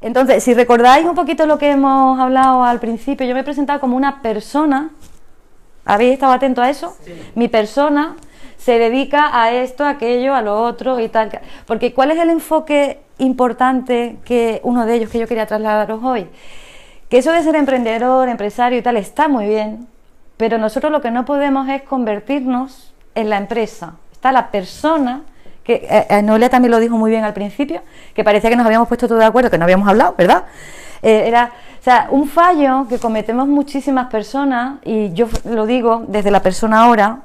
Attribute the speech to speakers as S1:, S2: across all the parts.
S1: Entonces, si recordáis un poquito lo que hemos hablado al principio, yo me he presentado como una persona. ¿Habéis estado atento a eso? Mi persona se dedica a esto, a aquello, a lo otro y tal. Porque ¿cuál es el enfoque importante que uno de ellos que yo quería trasladaros hoy? Que eso de ser emprendedor, empresario y tal está muy bien, pero nosotros lo que no podemos es convertirnos en la empresa. Está la persona que eh, eh, Noelia también lo dijo muy bien al principio, que parecía que nos habíamos puesto todos de acuerdo, que no habíamos hablado, ¿verdad? Eh, era, sea, un fallo que cometemos muchísimas personas, y yo lo digo desde la persona ahora,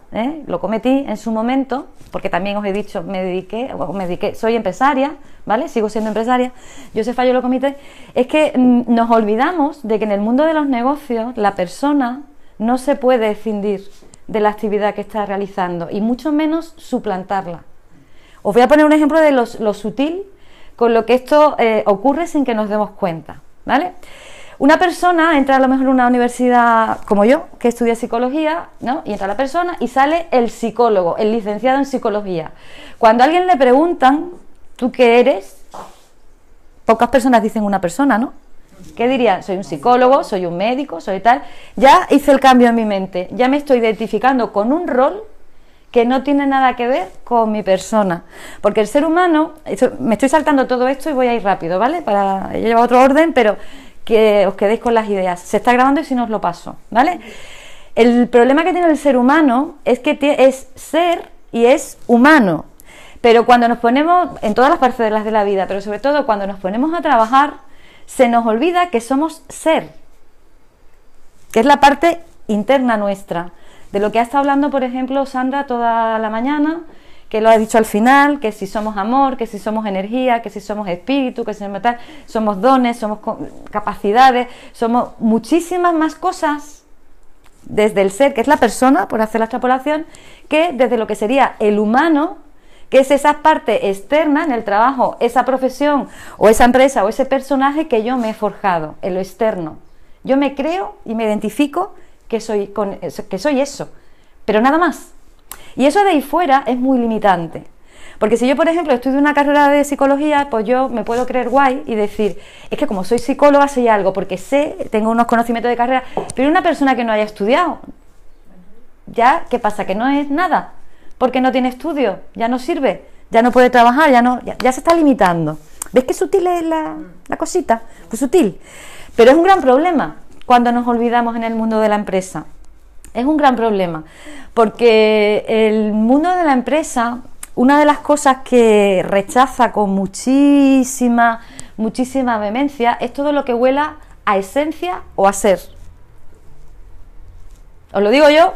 S1: lo cometí en su momento, porque también os he dicho, me dediqué, soy empresaria, ¿vale? Sigo siendo empresaria, yo ese fallo lo cometí, es que mm, nos olvidamos de que en el mundo de los negocios la persona no se puede escindir de la actividad que está realizando, y mucho menos suplantarla. Os voy a poner un ejemplo de lo, sutil con lo que esto eh, ocurre sin que nos demos cuenta, ¿vale? Una persona entra a lo mejor en una universidad como yo, que estudia psicología, ¿no? Y entra la persona y sale el psicólogo, el licenciado en psicología. Cuando a alguien le preguntan, ¿tú qué eres? Pocas personas dicen una persona, ¿no? ¿Qué dirían? Soy un psicólogo, soy un médico, soy tal. Ya hice el cambio en mi mente, ya me estoy identificando con un rol que no tiene nada que ver con mi persona. Porque el ser humano, me estoy saltando todo esto y voy a ir rápido, ¿vale? Para llevar otro orden, pero que os quedéis con las ideas. Se está grabando y si no os lo paso, ¿vale? El problema que tiene el ser humano es que es ser y es humano. Pero cuando nos ponemos, en todas las parcelas de la vida, pero sobre todo cuando nos ponemos a trabajar, se nos olvida que somos ser, que es la parte interna nuestra de lo que ha estado hablando, por ejemplo, Sandra toda la mañana, que lo ha dicho al final, que si somos amor, que si somos energía, que si somos espíritu, que si somos tal, somos dones, somos capacidades, somos muchísimas más cosas desde el ser, que es la persona, por hacer la extrapolación, que desde lo que sería el humano, que es esa parte externa en el trabajo, esa profesión o esa empresa o ese personaje que yo me he forjado en lo externo. Yo me creo y me identifico que soy, con, que soy eso, pero nada más. Y eso de ahí fuera es muy limitante. Porque si yo, por ejemplo, estudio una carrera de psicología, pues yo me puedo creer guay y decir, es que como soy psicóloga soy algo, porque sé, tengo unos conocimientos de carrera, pero una persona que no haya estudiado, ya, ¿qué pasa? Que no es nada, porque no tiene estudio, ya no sirve, ya no puede trabajar, ya, no, ya, se está limitando. ¿Ves qué sutil es la, la cosita? Pues sutil. Pero es un gran problema, cuando nos olvidamos en el mundo de la empresa. Es un gran problema, porque el mundo de la empresa, una de las cosas que rechaza con muchísima, muchísima vehemencia es todo lo que huela a esencia o a ser. Os lo digo yo,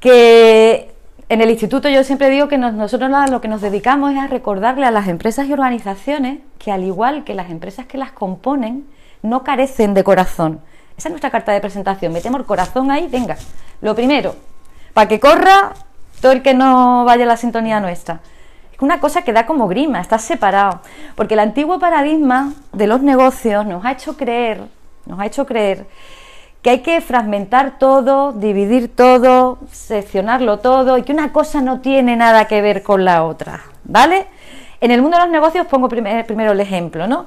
S1: que en el instituto yo siempre digo que nosotros lo que nos dedicamos es a recordarle a las empresas y organizaciones que al igual que las empresas que las componen, no carecen de corazón. Esa es nuestra carta de presentación. Metemos el corazón ahí, venga. Lo primero, para que corra todo el que no vaya a la sintonía nuestra. Es una cosa que da como grima, está separado. Porque el antiguo paradigma de los negocios nos ha hecho creer, nos ha hecho creer que hay que fragmentar todo, dividir todo, seccionarlo todo y que una cosa no tiene nada que ver con la otra, ¿vale? En el mundo de los negocios pongo primero el ejemplo, ¿no?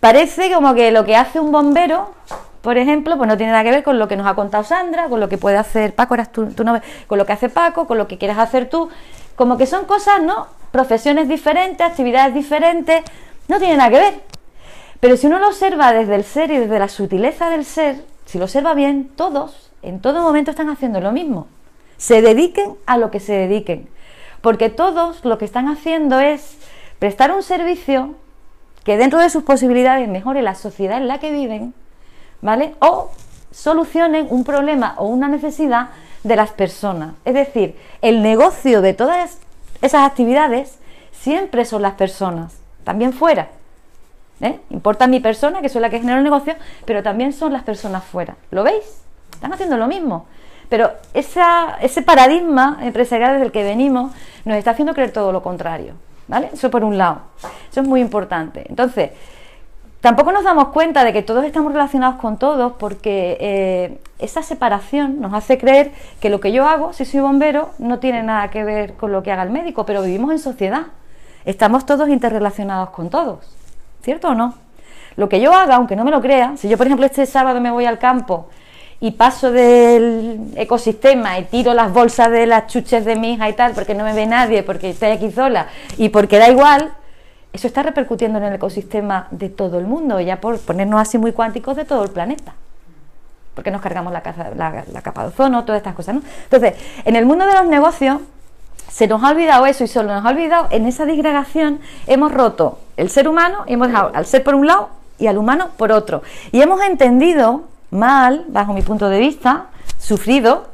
S1: Parece como que lo que hace un bombero, por ejemplo, pues no tiene nada que ver con lo que nos ha contado Sandra, con lo que puede hacer Paco, eras tú, con lo que hace Paco, con lo que quieras hacer tú. Como que son cosas, ¿no? Profesiones diferentes, actividades diferentes, no tiene nada que ver. Pero si uno lo observa desde el ser y desde la sutileza del ser, si lo observa bien, todos en todo momento están haciendo lo mismo. Se dediquen a lo que se dediquen. Porque todos lo que están haciendo es prestar un servicio que dentro de sus posibilidades mejore la sociedad en la que viven, ¿vale? O solucionen un problema o una necesidad de las personas. Es decir, el negocio de todas esas actividades siempre son las personas, también fuera. ¿eh? Importa mi persona, que soy la que genera el negocio, pero también son las personas fuera. ¿Lo veis? Están haciendo lo mismo. Pero ese paradigma empresarial desde el que venimos nos está haciendo creer todo lo contrario. ¿Vale? Eso por un lado. Eso es muy importante. Entonces, Tampoco nos damos cuenta de que todos estamos relacionados con todos porque eh, esa separación nos hace creer que lo que yo hago, si soy bombero, no tiene nada que ver con lo que haga el médico, pero vivimos en sociedad. Estamos todos interrelacionados con todos, ¿cierto o no? Lo que yo haga, aunque no me lo crea, si yo por ejemplo este sábado me voy al campo y paso del ecosistema y tiro las bolsas de las chuches de mi hija y tal, porque no me ve nadie, porque estoy aquí sola y porque da igual, eso está repercutiendo en el ecosistema de todo el mundo, ya por ponernos así muy cuánticos de todo el planeta. Porque nos cargamos la, capa de ozono, todas estas cosas, ¿no? Entonces, en el mundo de los negocios se nos ha olvidado eso y solo nos ha olvidado en esa disgregación hemos roto el ser humano y hemos dejado al ser por un lado y al humano por otro. Y hemos entendido mal, bajo mi punto de vista, sufrido,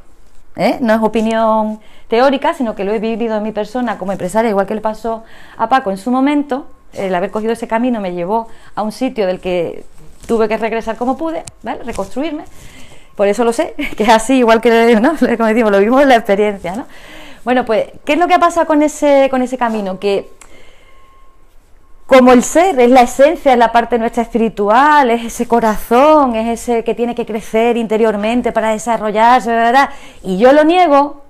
S1: ¿eh? no es opinión teórica, sino que lo he vivido en mi persona como empresaria, igual que le pasó a Paco en su momento. El haber cogido ese camino me llevó a un sitio del que tuve que regresar como pude, ¿vale? reconstruirme. Por eso lo sé, que es así, igual que ¿no? como lo vimos en la experiencia. ¿no? Bueno, pues, ¿qué es lo que ha pasado con ese, con ese camino? Que como el ser es la esencia, es la parte nuestra espiritual, es ese corazón, es ese que tiene que crecer interiormente para desarrollarse, ¿verdad? Y yo lo niego,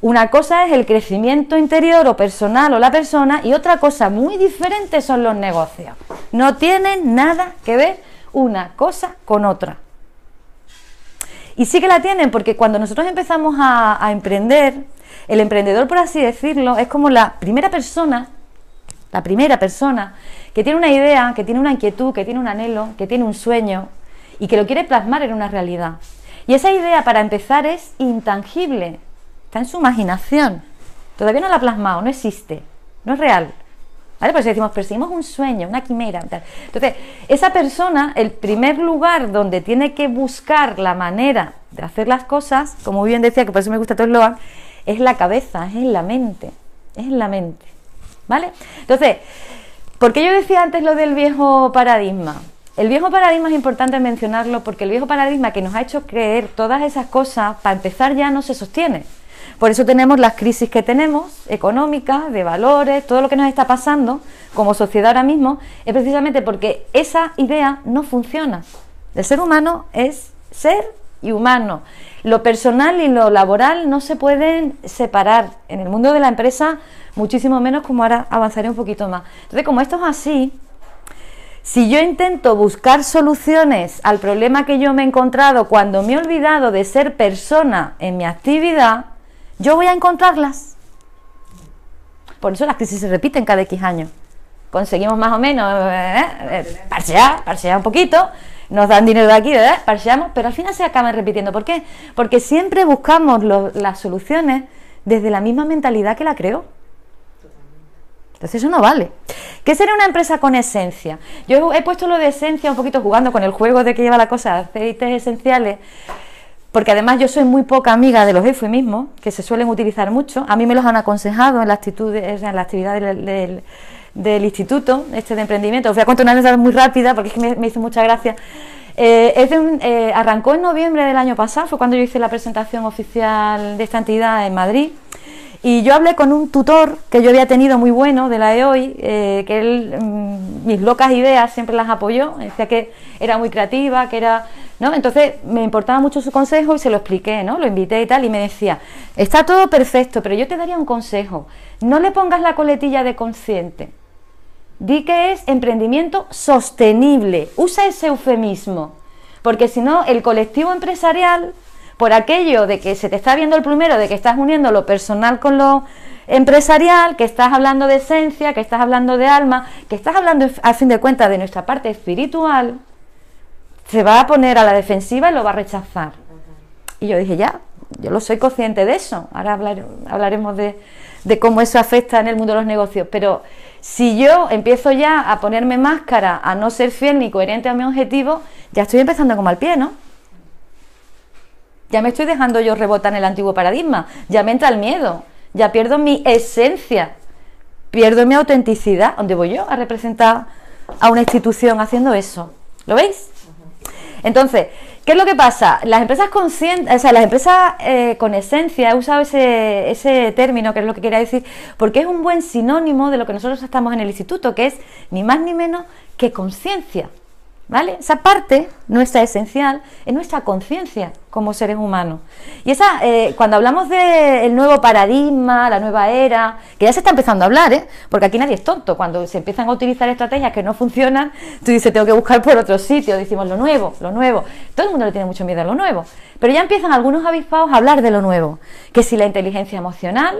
S1: una cosa es el crecimiento interior o personal o la persona y otra cosa muy diferente son los negocios. No tienen nada que ver una cosa con otra. Y sí que la tienen porque cuando nosotros empezamos a, a emprender, el emprendedor, por así decirlo, es como la primera persona, la primera persona que tiene una idea, que tiene una inquietud, que tiene un anhelo, que tiene un sueño y que lo quiere plasmar en una realidad. Y esa idea, para empezar, es intangible, Está en su imaginación. Todavía no la ha plasmado, no existe, no es real. ¿Vale? Pues decimos, perseguimos un sueño, una quimera. Entonces, esa persona, el primer lugar donde tiene que buscar la manera de hacer las cosas, como bien decía, que por eso me gusta todo el eslogan, es la cabeza, es en la mente. Es en la mente. ¿Vale? Entonces, ¿por qué yo decía antes lo del viejo paradigma? El viejo paradigma es importante mencionarlo porque el viejo paradigma que nos ha hecho creer todas esas cosas, para empezar ya no se sostiene. Por eso tenemos las crisis que tenemos, económicas, de valores, todo lo que nos está pasando como sociedad ahora mismo, es precisamente porque esa idea no funciona. El ser humano es ser y humano. Lo personal y lo laboral no se pueden separar. En el mundo de la empresa, muchísimo menos, como ahora avanzaré un poquito más. Entonces, como esto es así, si yo intento buscar soluciones al problema que yo me he encontrado cuando me he olvidado de ser persona en mi actividad, yo voy a encontrarlas. Por eso las crisis se repiten cada X años. Conseguimos más o menos eh, eh, parsear, parsear un poquito, nos dan dinero de aquí, ¿verdad? parseamos, pero al final se acaban repitiendo. ¿Por qué? Porque siempre buscamos las soluciones desde la misma mentalidad que la creó. Entonces eso no vale. ¿Qué sería una empresa con esencia? Yo he puesto lo de esencia un poquito jugando con el juego de que lleva la cosa, aceites esenciales, porque además yo soy muy poca amiga de los eufemismos, que se suelen utilizar mucho. A mí me los han aconsejado en la, actitud en la actividad del, instituto este de emprendimiento. Os voy a contar una anécdota muy rápida porque es que me, hizo mucha gracia. Eh, eh, arrancó en noviembre del año pasado, fue cuando yo hice la presentación oficial de esta entidad en Madrid. Y yo hablé con un tutor que yo había tenido muy bueno de la EOI, eh, que él mm, mis locas ideas siempre las apoyó, decía que era muy creativa, que era ¿no? Entonces me importaba mucho su consejo y se lo expliqué, ¿no? Lo invité y tal, y me decía, está todo perfecto, pero yo te daría un consejo, no le pongas la coletilla de consciente. Di que es emprendimiento sostenible, usa ese eufemismo, porque si no, el colectivo empresarial, por aquello de que se te está viendo el primero, de que estás uniendo lo personal con lo empresarial, que estás hablando de esencia, que estás hablando de alma, que estás hablando a fin de cuentas de nuestra parte espiritual, se va a poner a la defensiva y lo va a rechazar. Y yo dije, ya, yo lo soy consciente de eso. Ahora hablaremos de, cómo eso afecta en el mundo de los negocios. Pero si yo empiezo ya a ponerme máscara, a no ser fiel ni coherente a mi objetivo, ya estoy empezando como al pie, ¿no? Ya me estoy dejando yo rebotar en el antiguo paradigma. Ya me entra el miedo. Ya pierdo mi esencia. Pierdo mi autenticidad. ¿Dónde voy yo a representar a una institución haciendo eso? ¿Lo veis? Entonces, ¿qué es lo que pasa? Las empresas conscientes, o sea, las empresas eh, con esencia, he usado ese, ese término, que es lo que quería decir, porque es un buen sinónimo de lo que nosotros estamos en el instituto, que es ni más ni menos que conciencia. ¿Vale? Esa parte, nuestra esencial, es nuestra conciencia como seres humanos. Y esa, eh, cuando hablamos del nuevo paradigma, la nueva era, que ya se está empezando a hablar, ¿eh? porque aquí nadie es tonto, cuando se empiezan a utilizar estrategias que no funcionan, tú dices, tengo que buscar por otro sitio, decimos lo nuevo, lo nuevo. Todo el mundo le tiene mucho miedo a lo nuevo. Pero ya empiezan algunos avispados a hablar de lo nuevo, que si la inteligencia emocional,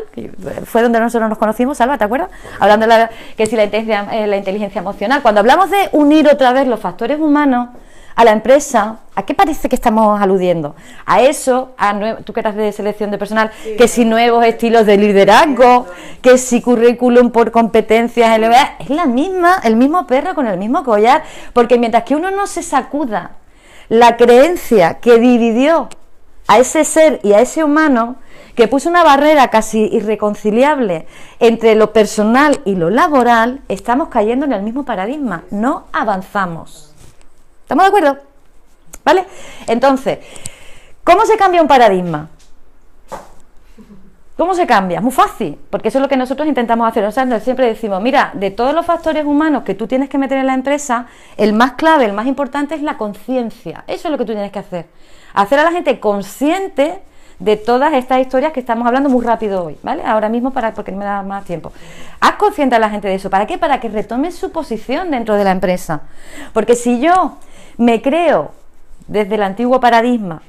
S1: fue donde nosotros nos conocimos, Salva, ¿te acuerdas? Hablando de la, que si la inteligencia, eh, la inteligencia emocional, cuando hablamos de unir otra vez los factores humanos, a la empresa, ¿a qué parece que estamos aludiendo? A eso, a tú que eras de selección de personal, que si nuevos estilos de liderazgo, que si currículum por competencias, es la misma, el mismo perro con el mismo collar, porque mientras que uno no se sacuda la creencia que dividió a ese ser y a ese humano, que puso una barrera casi irreconciliable entre lo personal y lo laboral, estamos cayendo en el mismo paradigma, no avanzamos. ¿Estamos de acuerdo? ¿Vale? Entonces, ¿cómo se cambia un paradigma? ¿Cómo se cambia? Muy fácil, porque eso es lo que nosotros intentamos hacer. O sea, siempre decimos, mira, de todos los factores humanos que tú tienes que meter en la empresa, el más clave, el más importante es la conciencia. Eso es lo que tú tienes que hacer. Hacer a la gente consciente de todas estas historias que estamos hablando muy rápido hoy, ¿vale? Ahora mismo para porque no me da más tiempo. Haz consciente a la gente de eso. ¿Para qué? Para que retome su posición dentro de la empresa. Porque si yo me creo desde el antiguo paradigma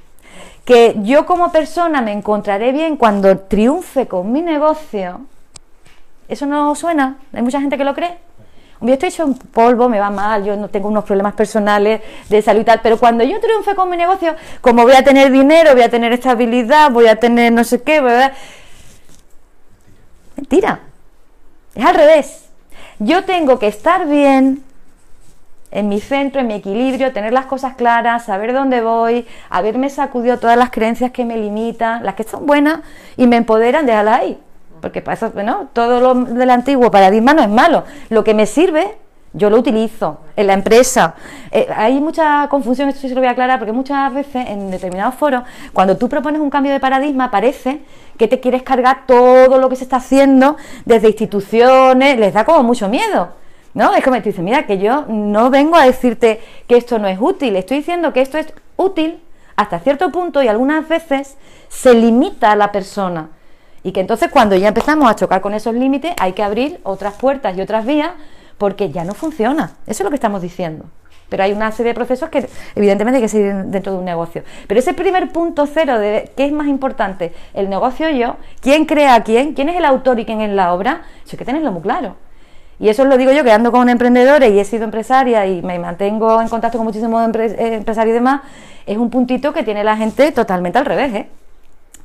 S1: que yo como persona me encontraré bien cuando triunfe con mi negocio, ¿eso no suena? ¿Hay mucha gente que lo cree? Yo estoy hecho un polvo, me va mal, yo no tengo unos problemas personales de salud y tal, pero cuando yo triunfe con mi negocio, como voy a tener dinero, voy a tener estabilidad, voy a tener no sé qué, ¿verdad? Mentira. Es al revés. Yo tengo que estar bien en mi centro, en mi equilibrio, tener las cosas claras, saber dónde voy, haberme sacudido todas las creencias que me limitan, las que son buenas y me empoderan, déjalas ahí. Porque pasa, bueno, todo lo del antiguo paradigma no es malo. Lo que me sirve, yo lo utilizo en la empresa. Eh, hay mucha confusión, esto sí se lo voy a aclarar, porque muchas veces en determinados foros, cuando tú propones un cambio de paradigma, parece que te quieres cargar todo lo que se está haciendo desde instituciones, les da como mucho miedo. ¿No? Es como te dice, mira, que yo no vengo a decirte que esto no es útil, estoy diciendo que esto es útil hasta cierto punto y algunas veces se limita a la persona. Y que entonces cuando ya empezamos a chocar con esos límites hay que abrir otras puertas y otras vías porque ya no funciona. Eso es lo que estamos diciendo. Pero hay una serie de procesos que evidentemente hay que seguir dentro de un negocio. Pero ese primer punto cero de qué es más importante, el negocio yo, quién crea a quién, quién es el autor y quién es la obra, eso hay que tenerlo muy claro. Y eso lo digo yo que ando con emprendedores y he sido empresaria y me mantengo en contacto con muchísimos eh, empresarios y demás, es un puntito que tiene la gente totalmente al revés, ¿eh?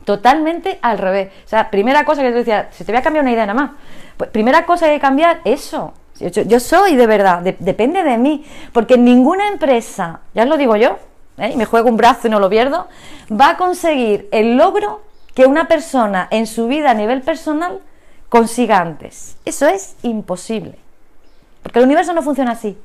S1: Totalmente al revés. O sea, primera cosa que te decía, si te voy a cambiar una idea nada más, pues primera cosa que hay que cambiar, eso. Yo, soy de verdad, depende de mí, porque ninguna empresa, ya lo digo yo, ¿eh? y me juego un brazo y no lo pierdo, va a conseguir el logro que una persona en su vida a nivel personal consiga antes. Eso es imposible. Porque el universo no funciona así.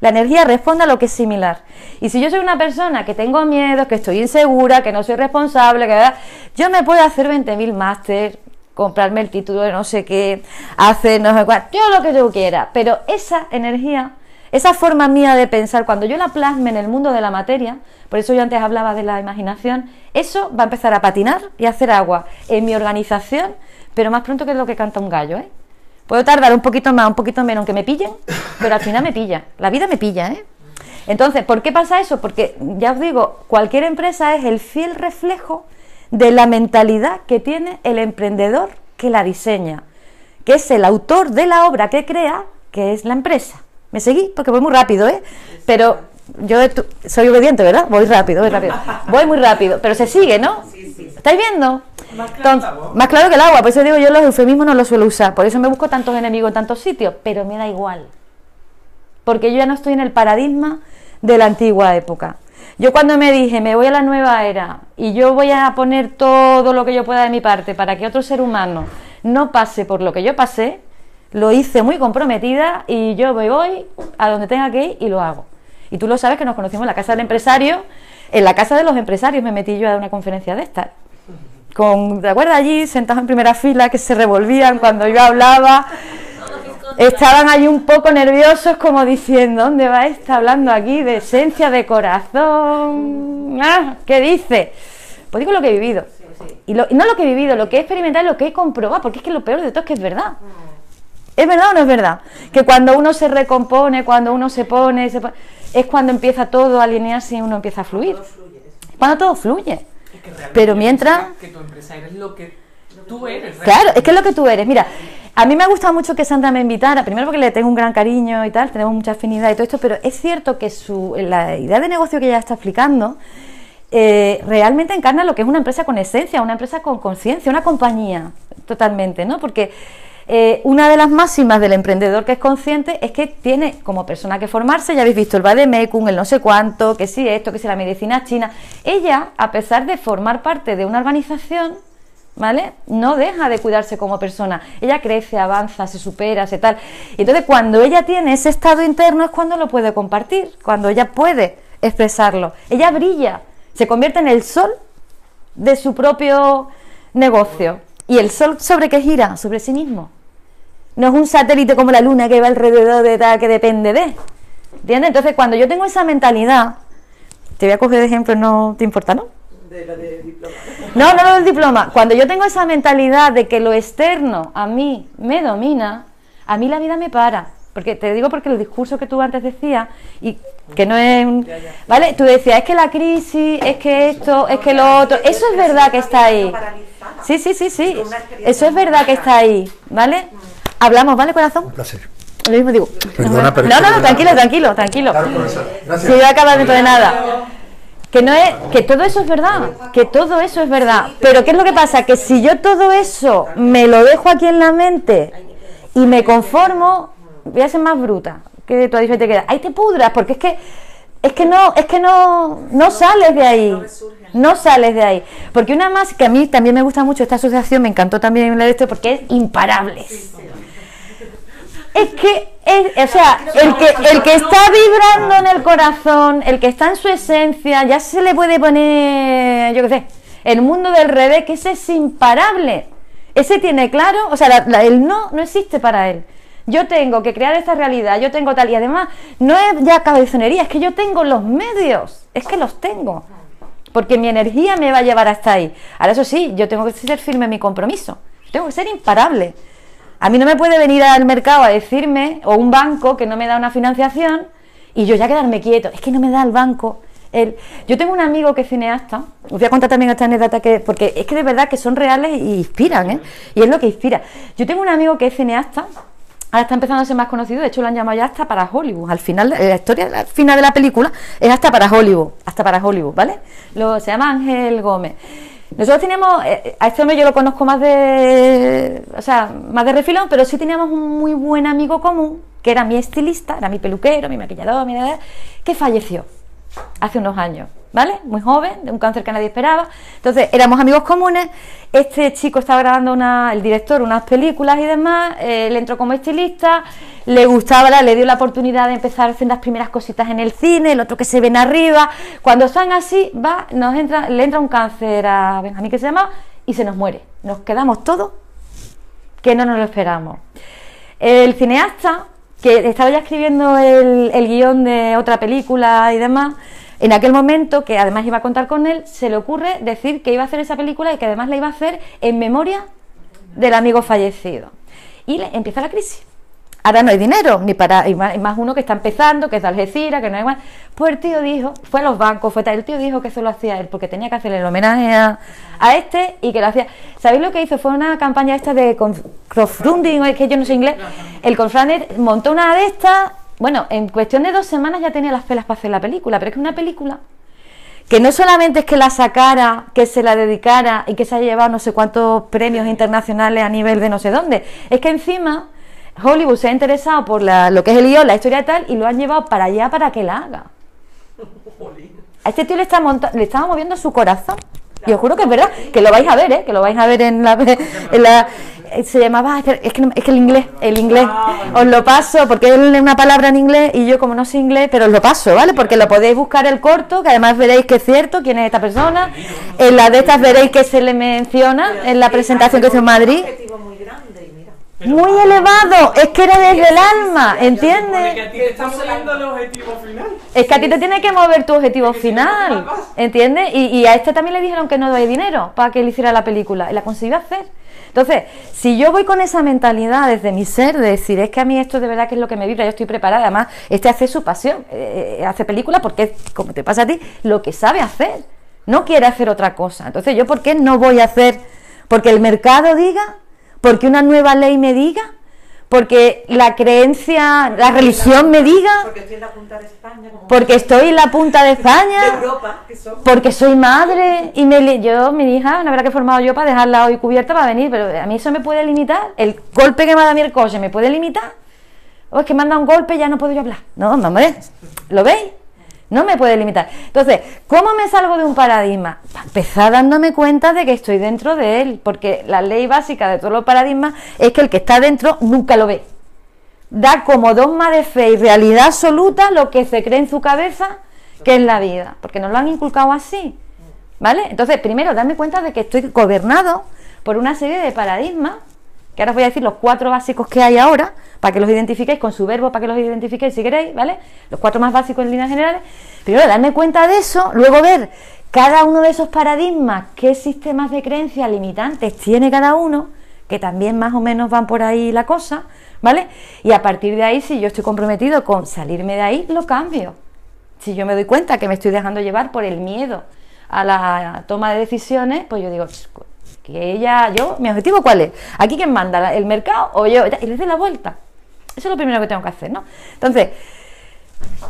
S1: La energía responde a lo que es similar. Y si yo soy una persona que tengo miedo, que estoy insegura, que no soy responsable, que yo me puedo hacer 20.000 máster, comprarme el título de no sé qué, hacer no sé cuál, yo lo que yo quiera. Pero esa energía, esa forma mía de pensar, cuando yo la plasme en el mundo de la materia, por eso yo antes hablaba de la imaginación, eso va a empezar a patinar y a hacer agua en mi organización, pero más pronto que lo que canta un gallo, ¿eh? Puedo tardar un poquito más, un poquito menos, aunque me pillen, pero al final me pilla. La vida me pilla, ¿eh? Entonces, ¿por qué pasa eso? Porque, ya os digo, cualquier empresa es el fiel reflejo de la mentalidad que tiene el emprendedor que la diseña, que es el autor de la obra que crea, que es la empresa. ¿Me seguí? Porque voy muy rápido, ¿eh? Pero yo soy obediente, ¿verdad? Voy rápido, voy rápido. Voy muy rápido, pero se sigue, ¿no? ¿Estáis viendo? Más claro, que el agua, por eso digo yo los eufemismos no los suelo usar, por eso me busco tantos enemigos en tantos sitios, pero me da igual. Porque yo ya no estoy en el paradigma de la antigua época. Yo cuando me dije, me voy a la nueva era y yo voy a poner todo lo que yo pueda de mi parte para que otro ser humano no pase por lo que yo pasé, lo hice muy comprometida y yo me voy a donde tenga que ir y lo hago. Y tú lo sabes que nos conocimos en la casa del empresario, en la casa de los empresarios me metí yo a una conferencia de estas con, ¿te acuerdas allí, sentados en primera fila, que se revolvían cuando yo hablaba? estaban ahí un poco nerviosos como diciendo, ¿dónde va esta hablando aquí de esencia de corazón? Ah, ¿Qué dice? Pues digo lo que he vivido. Y, no lo que he vivido, lo que he experimentado, lo que he comprobado, porque es que lo peor de todo es que es verdad. ¿Es verdad o no es verdad? Que cuando uno se recompone, cuando uno se pone, es cuando empieza todo a alinearse y uno empieza a fluir. Cuando todo fluye. Pero mientras...
S2: Que tu empresa eres lo que tú eres.
S1: Claro, es que es lo que tú eres. Mira, a mí me ha gustado mucho que Sandra me invitara, primero porque le tengo un gran cariño y tal, tenemos mucha afinidad y todo esto, pero es cierto que su, la idea de negocio que ella está explicando eh, realmente encarna lo que es una empresa con esencia, una empresa con conciencia, una compañía, totalmente, ¿no? Porque eh, una de las máximas del emprendedor que es consciente es que tiene como persona que formarse, ya habéis visto el Bademecum, el no sé cuánto, que sí esto, que sí la medicina china. Ella, a pesar de formar parte de una organización, ¿vale? No deja de cuidarse como persona. Ella crece, avanza, se supera, se tal. Y entonces cuando ella tiene ese estado interno es cuando lo puede compartir, cuando ella puede expresarlo. Ella brilla, se convierte en el sol de su propio negocio. ¿Y el sol sobre qué gira? Sobre sí mismo. No es un satélite como la luna que va alrededor de tal que depende de. ¿Entiendes? Entonces, cuando yo tengo esa mentalidad, te voy a coger de ejemplo, no te importa, ¿no? De lo de diploma. No, no lo del diploma. Cuando yo tengo esa mentalidad de que lo externo a mí me domina, a mí la vida me para. Porque te digo porque el discurso que tú antes decías, y que no es. ¿Vale? Tú decías, es que la crisis, es que esto, es que lo otro. Eso es verdad que está ahí. Sí, sí, sí, sí. Eso es verdad que está ahí, ¿vale? Hablamos, ¿vale, corazón?
S3: Un placer.
S1: Lo mismo digo.
S3: Perdona,
S1: no, no, no, tranquilo, tranquilo, tranquilo. Gracias. Si voy a acabar dentro de nada. Que no es, que todo eso es verdad, que todo eso es verdad. Pero ¿qué es lo que pasa? Que si yo todo eso me lo dejo aquí en la mente y me conformo, voy a ser más bruta. Que tú te queda. Ahí te pudras, porque es que es que no, es que no, no sales de ahí. No sales de ahí. Porque una más que a mí también me gusta mucho esta asociación, me encantó también de esto porque es imparables. Es que, es, o sea, el que, el que está vibrando en el corazón, el que está en su esencia, ya se le puede poner, yo qué sé, el mundo del revés, que ese es imparable. Ese tiene claro, o sea, el no no existe para él yo tengo que crear esta realidad, yo tengo tal, y además no es ya cabezonería, es que yo tengo los medios, es que los tengo, porque mi energía me va a llevar hasta ahí. Ahora eso sí, yo tengo que ser firme en mi compromiso, tengo que ser imparable. A mí no me puede venir al mercado a decirme, o un banco que no me da una financiación, y yo ya quedarme quieto, es que no me da el banco. El... Yo tengo un amigo que es cineasta, os voy a contar también esta anécdota que, porque es que de verdad que son reales y inspiran, ¿eh? y es lo que inspira. Yo tengo un amigo que es cineasta, Ahora está empezando a ser más conocido, de hecho lo han llamado ya hasta para Hollywood. Al final, eh, la historia al final de la película es hasta para Hollywood, hasta para Hollywood, ¿vale? Lo, se llama Ángel Gómez. Nosotros teníamos, eh, a este hombre yo lo conozco más de, o sea, más de refilón, pero sí teníamos un muy buen amigo común, que era mi estilista, era mi peluquero, mi maquillador, mi que falleció hace unos años. ¿vale? Muy joven, de un cáncer que nadie esperaba. Entonces, éramos amigos comunes. Este chico estaba grabando una, el director unas películas y demás. Eh, él entró como estilista, le gustaba, le dio la oportunidad de empezar a hacer las primeras cositas en el cine, el otro que se ven arriba. Cuando están así, va, nos entra, le entra un cáncer a Benjamín que se llama y se nos muere. Nos quedamos todos que no nos lo esperamos. El cineasta, que estaba ya escribiendo el, el guion de otra película y demás, en aquel momento, que además iba a contar con él, se le ocurre decir que iba a hacer esa película y que además la iba a hacer en memoria del amigo fallecido. Y le empieza la crisis. Ahora no hay dinero, ni para, y más, uno que está empezando, que es de Algeciras, que no hay más. Pues el tío dijo, fue a los bancos, fue tal, el tío dijo que eso lo hacía él, porque tenía que hacerle el homenaje a, este y que lo hacía. ¿Sabéis lo que hizo? Fue una campaña esta de crowdfunding, es que yo no sé inglés. El crowdfunding montó una de estas bueno, en cuestión de dos semanas ya tenía las pelas para hacer la película, pero es que una película que no solamente es que la sacara, que se la dedicara y que se haya llevado no sé cuántos premios internacionales a nivel de no sé dónde, es que encima Hollywood se ha interesado por lo que es el guion, la historia tal, y lo han llevado para allá para que la haga. A este tío le, está le estaba moviendo su corazón. Y os juro que es verdad, que lo vais a ver, ¿eh? que lo vais a ver en la, en la se llamaba, es que, es que el inglés, el inglés, os lo paso, porque es una palabra en inglés y yo como no sé inglés, pero os lo paso, ¿vale? Porque lo podéis buscar el corto, que además veréis que es cierto, quién es esta persona, en la de estas veréis que se le menciona en la presentación que hizo en Madrid. Muy elevado, es que era desde el alma, ¿entiendes?
S2: Porque a ti te está moviendo el objetivo final.
S1: Es que a ti te tiene que mover tu objetivo final, ¿entiendes? Y, y a este también le dijeron que no doy dinero para que él hiciera la película, y la consiguió hacer. Entonces, si yo voy con esa mentalidad desde mi ser, de decir, es que a mí esto de verdad que es lo que me vibra, yo estoy preparada, además, este hace su pasión, eh, eh, hace película porque es, como te pasa a ti, lo que sabe hacer, no quiere hacer otra cosa. Entonces, ¿yo por qué no voy a hacer? Porque el mercado diga, porque una nueva ley me diga, porque la creencia, la religión me diga,
S3: Porque estoy en la punta de España.
S1: porque estoy en la punta de España. Porque soy madre y me, yo, mi hija, una verdad que he formado yo para dejarla hoy cubierta para venir, pero a mí eso me puede limitar. El golpe que me da a mí el coche me puede limitar. O es que me han dado un golpe y ya no puedo yo hablar. No, hombre, ¿lo veis? No me puede limitar. Entonces, ¿cómo me salgo de un paradigma? Para empezar dándome cuenta de que estoy dentro de él, porque la ley básica de todos los paradigmas es que el que está dentro nunca lo ve da como dogma de fe y realidad absoluta lo que se cree en su cabeza que es la vida, porque nos lo han inculcado así, ¿vale? Entonces, primero, darme cuenta de que estoy gobernado por una serie de paradigmas, que ahora os voy a decir los cuatro básicos que hay ahora, para que los identifiquéis con su verbo, para que los identifiquéis si queréis, ¿vale? Los cuatro más básicos en líneas generales. Primero, darme cuenta de eso, luego ver cada uno de esos paradigmas, qué sistemas de creencias limitantes tiene cada uno, que también más o menos van por ahí la cosa, ¿vale? Y a partir de ahí, si yo estoy comprometido con salirme de ahí, lo cambio. Si yo me doy cuenta que me estoy dejando llevar por el miedo a la toma de decisiones, pues yo digo, que ella, yo, mi objetivo cuál es? ¿Aquí quién manda? ¿El mercado o yo? Y le doy la vuelta. Eso es lo primero que tengo que hacer, ¿no? Entonces,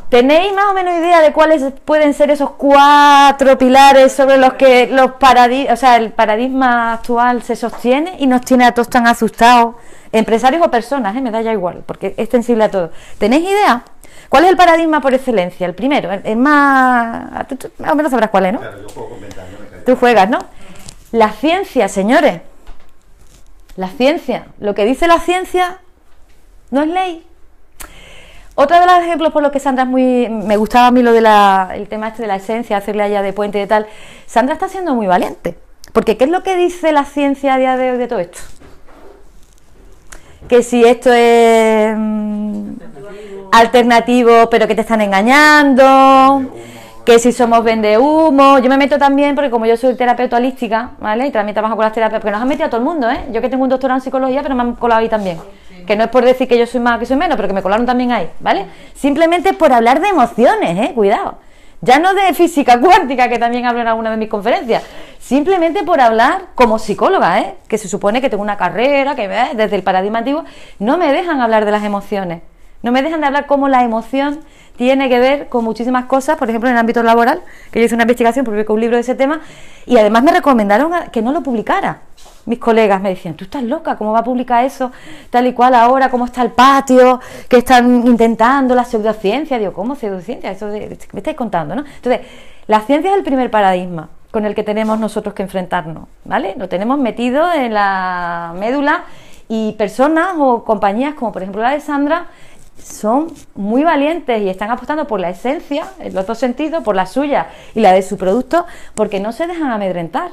S1: ¿Tenéis más o menos idea de cuáles pueden ser esos cuatro pilares sobre los que los paradi o sea, el paradigma actual se sostiene y nos tiene a todos tan asustados? Empresarios o personas, ¿eh? me da ya igual, porque es extensible a todo. ¿Tenéis idea? ¿Cuál es el paradigma por excelencia? El primero, el, el más... tú- tú más o menos sabrás cuál es, ¿no?
S4: Claro, yo juego con ventaja, yo me callo.
S1: Tú juegas, ¿no? La ciencia, señores. La ciencia. Lo que dice la ciencia no es ley. Otro de los ejemplos por los que Sandra es muy. Me gustaba a mí lo del el tema este de la esencia, hacerle allá de puente y tal. Sandra está siendo muy valiente. Porque ¿qué es lo que dice la ciencia a día de hoy de todo esto? Que si esto es mm, alternativo, pero que te están engañando, que si somos vende humo. Yo me meto también porque como yo soy terapeuta holística, ¿vale? Y también trabajo con las terapias, porque nos han metido a todo el mundo, ¿eh? Yo que tengo un doctorado en psicología, pero me han colado ahí también. Que no es por decir que yo soy más que soy menos, pero que me colaron también ahí, ¿vale? Simplemente por hablar de emociones, ¿eh? Cuidado. Ya no de física cuántica, que también hablo en alguna de mis conferencias. Simplemente por hablar como psicóloga, ¿eh? Que se supone que tengo una carrera, que desde el paradigma antiguo, no me dejan hablar de las emociones. No me dejan de hablar cómo la emoción tiene que ver con muchísimas cosas, por ejemplo, en el ámbito laboral, que yo hice una investigación, publiqué un libro de ese tema, y además me recomendaron que no lo publicara. Mis colegas me decían, tú estás loca, ¿cómo va a publicar eso? Tal y cual ahora, ¿cómo está el patio? que están intentando la pseudociencia? Digo, ¿cómo pseudociencia? Eso de, ¿qué me estáis contando, ¿no? Entonces, la ciencia es el primer paradigma con el que tenemos nosotros que enfrentarnos, ¿vale? Lo tenemos metido en la médula y personas o compañías como por ejemplo la de Sandra son muy valientes y están apostando por la esencia, en los dos sentidos, por la suya y la de su producto, porque no se dejan amedrentar,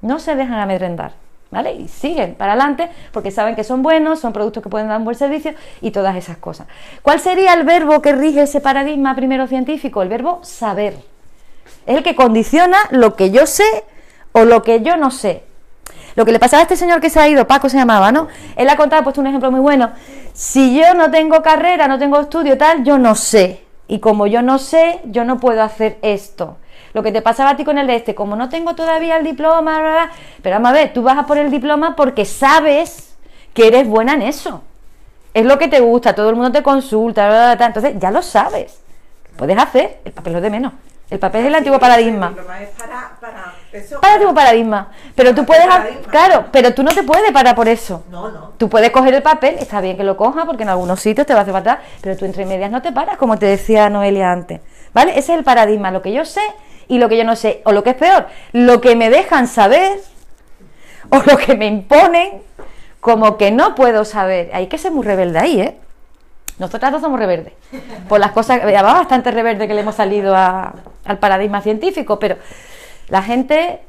S1: no se dejan amedrentar, ¿vale? Y siguen para adelante porque saben que son buenos, son productos que pueden dar un buen servicio y todas esas cosas. ¿Cuál sería el verbo que rige ese paradigma primero científico? El verbo saber. Es el que condiciona lo que yo sé o lo que yo no sé. Lo que le pasaba a este señor que se ha ido, Paco se llamaba, ¿no? Él ha contado, ha puesto un ejemplo muy bueno. Si yo no tengo carrera, no tengo estudio, tal, yo no sé. Y como yo no sé, yo no puedo hacer esto. Lo que te pasaba a ti con el de este, como no tengo todavía el diploma, bla, bla, bla, pero vamos a ver, tú vas a por el diploma porque sabes que eres buena en eso. Es lo que te gusta, todo el mundo te consulta, bla, bla, entonces ya lo sabes. Puedes hacer, el papel es de menos. El papel es el antiguo paradigma.
S3: El diploma es para, para eso.
S1: Para el antiguo paradigma. Pero tú puedes, claro, pero tú no te puedes parar por eso.
S3: No, no.
S1: Tú puedes coger el papel, está bien que lo cojas porque en algunos sitios te va a hacer falta, pero tú entre medias no te paras, como te decía Noelia antes. ¿Vale? Ese es el paradigma, lo que yo sé y lo que yo no sé. O lo que es peor, lo que me dejan saber o lo que me imponen como que no puedo saber. Hay que ser muy rebelde ahí, ¿eh? Nosotras dos somos rebeldes. Por las cosas, ya va bastante rebelde que le hemos salido a- al paradigma científico, pero la gente,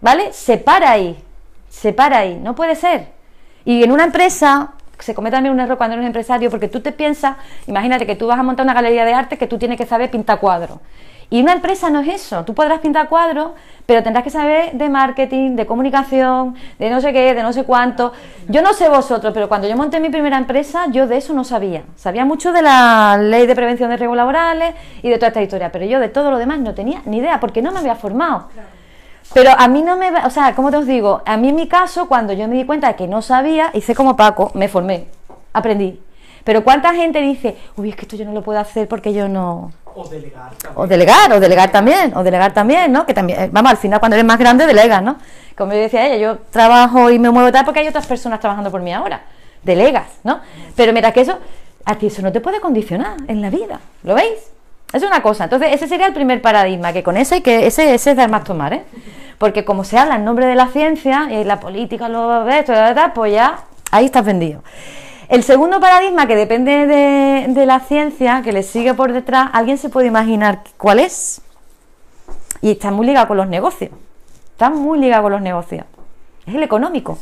S1: ¿vale? Se para ahí, se para ahí, no puede ser. Y en una empresa, se comete también un error cuando eres empresario, porque tú te piensas, imagínate que tú vas a montar una galería de arte que tú tienes que saber pintar cuadros. Y una empresa no es eso. Tú podrás pintar cuadros, pero tendrás que saber de marketing, de comunicación, de no sé qué, de no sé cuánto. Yo no sé vosotros, pero cuando yo monté mi primera empresa, yo de eso no sabía. Sabía mucho de la ley de prevención de riesgos laborales y de toda esta historia, pero yo de todo lo demás no tenía ni idea, porque no me había formado. Pero a mí no me, o sea, ¿cómo te os digo? A mí en mi caso, cuando yo me di cuenta de que no sabía, hice como Paco, me formé, aprendí. Pero ¿cuánta gente dice, uy, es que esto yo no lo puedo hacer porque yo no...
S2: O delegar también.
S1: O delegar, o delegar también, o delegar también, ¿no? Que también, eh, vamos, al final cuando eres más grande delegas, ¿no? Como yo decía ella, yo trabajo y me muevo tal porque hay otras personas trabajando por mí ahora. Delegas, ¿no? Pero mira que eso, a ti eso no te puede condicionar en la vida, ¿lo veis? Es una cosa. Entonces, ese sería el primer paradigma, que con ese que, ese, ese es dar más tomar, ¿eh? Porque como se habla en nombre de la ciencia, y la política, lo esto, pues ya ahí estás vendido. El segundo paradigma, que depende de, la ciencia, que le sigue por detrás, ¿alguien se puede imaginar cuál es? Y está muy ligado con los negocios. Está muy ligado con los negocios. Es el económico.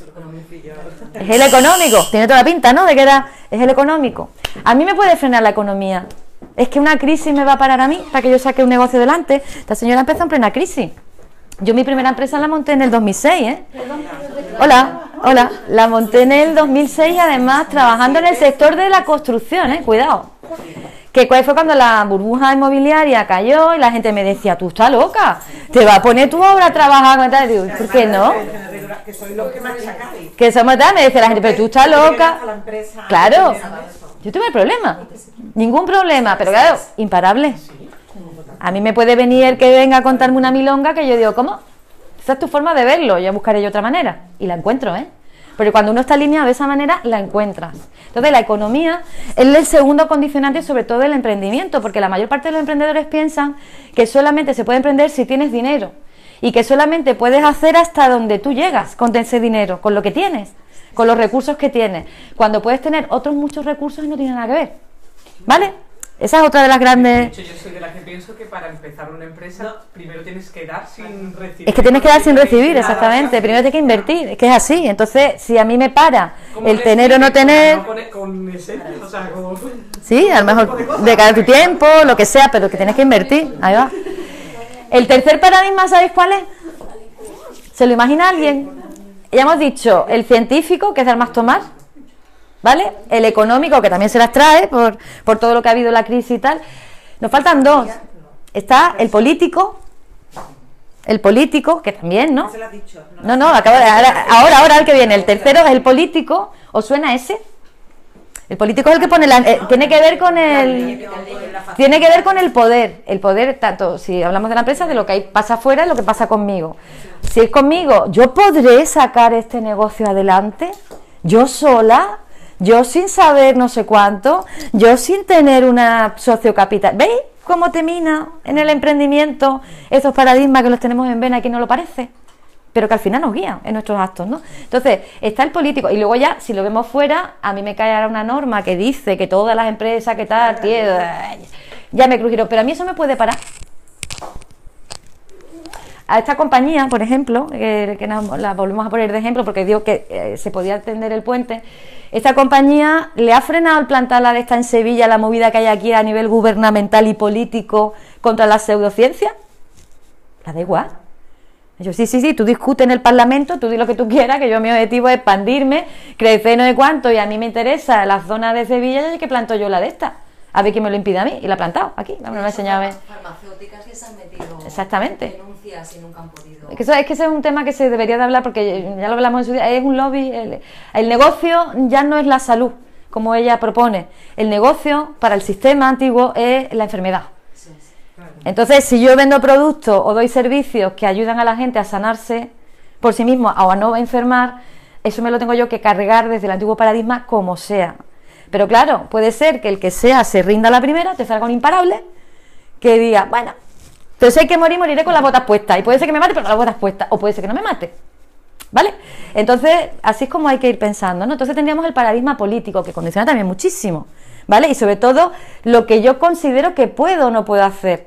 S1: Es el económico. Tiene toda la pinta, ¿no? De que era. Es el económico. A mí me puede frenar la economía. Es que una crisis me va a parar a mí para que yo saque un negocio delante. Esta señora empezó en plena crisis. Yo mi primera empresa la monté en el 2006, ¿eh? Hola, hola. La monté en el 2006 además trabajando en el sector de la construcción, ¿eh? Cuidado. Que fue cuando la burbuja inmobiliaria cayó y la gente me decía, tú estás loca, te va a poner tu obra a trabajar con tal. Digo, ¿por qué no?
S3: Que soy los que machacáis.
S1: Que somos tal, me decía la gente, pero tú estás loca. Claro, yo tuve problema, ningún problema, pero claro, imparable. A mí me puede venir el que venga a contarme una milonga que yo digo, ¿cómo? Esa es tu forma de verlo, ya buscaré yo otra manera. Y la encuentro, ¿eh? Pero cuando uno está alineado de esa manera, la encuentras. Entonces, la economía es el segundo condicionante, sobre todo el emprendimiento, porque la mayor parte de los emprendedores piensan que solamente se puede emprender si tienes dinero y que solamente puedes hacer hasta donde tú llegas con ese dinero, con lo que tienes, con los recursos que tienes, cuando puedes tener otros muchos recursos y no tiene nada que ver. ¿Vale? Esa es otra de las
S2: De
S1: grandes...
S2: hecho, yo soy de la que pienso que para empezar una empresa, primero tienes que dar sin recibir.
S1: Es que tienes que dar sin recibir, exactamente. Primero tienes que invertir, es que es así. Entonces, si a mí me para el tener o no tener...
S2: no Con, con esencia, o sea, como...
S1: Sí, a lo mejor de cada tu tiempo, lo que sea, pero que tienes que invertir. Ahí va. El tercer paradigma, ¿sabéis cuál es? ¿Se lo imagina alguien? Ya hemos dicho, el científico, que es dar más tomar, ¿vale? El económico, que también se las trae por, por todo lo que ha habido la crisis y tal. Nos faltan dos. Está el político, el político, que también, ¿no? No, no, acabo de, ahora, ahora, ahora el que viene. El tercero es el político. ¿Os suena ese? El político es el que pone la... eh, tiene que ver con el... Tiene que ver con el poder. El poder, tanto si hablamos de la empresa, de lo que hay, pasa afuera y lo que pasa conmigo. Si es conmigo, ¿yo podré sacar este negocio adelante? ¿Yo sola? ¿Yo sin saber no sé cuánto? ¿Yo sin tener una socio capital? ¿Veis cómo te mina en el emprendimiento estos paradigmas que los tenemos en vena y que no lo parece? pero que al final nos guían en nuestros actos, ¿no? Entonces, está el político, y luego ya, si lo vemos fuera, a mí me cae ahora una norma que dice que todas las empresas, que tal, tío, ya me crujieron, pero a mí eso me puede parar. A esta compañía, por ejemplo, que, que la volvemos a poner de ejemplo porque digo que eh, se podía tender el puente, esta compañía le ha frenado el plantar de esta en Sevilla, la movida que hay aquí a nivel gubernamental y político contra la pseudociencia. La da igual. Yo, sí, sí, sí, tú discutes en el Parlamento, tú di lo que tú quieras, que yo mi objetivo es expandirme, crecer no sé cuánto, y a mí me interesa la zona de Sevilla, y que planto yo la de esta. A ver quién me lo impide a mí, y la he plantado aquí, me lo ha enseñado a ver.
S4: farmacéuticas que se han metido
S1: Exactamente.
S4: denuncias y nunca han podido.
S1: Es que, eso, es que ese es un tema que se debería de hablar porque ya lo hablamos en su día, es un lobby. El, el negocio ya no es la salud, como ella propone. El negocio para el sistema antiguo es la enfermedad.
S4: Sí, sí.
S1: Entonces, si yo vendo productos o doy servicios que ayudan a la gente a sanarse por sí mismo o a no enfermar, eso me lo tengo yo que cargar desde el antiguo paradigma como sea. Pero claro, puede ser que el que sea se rinda la primera, te salga un imparable, que diga, bueno, si hay que morir, moriré con las botas puestas. Y puede ser que me mate, pero con las botas puestas. O puede ser que no me mate. ¿Vale? Entonces, así es como hay que ir pensando, ¿no? Entonces tendríamos el paradigma político, que condiciona también muchísimo, ¿vale? Y sobre todo, lo que yo considero que puedo o no puedo hacer.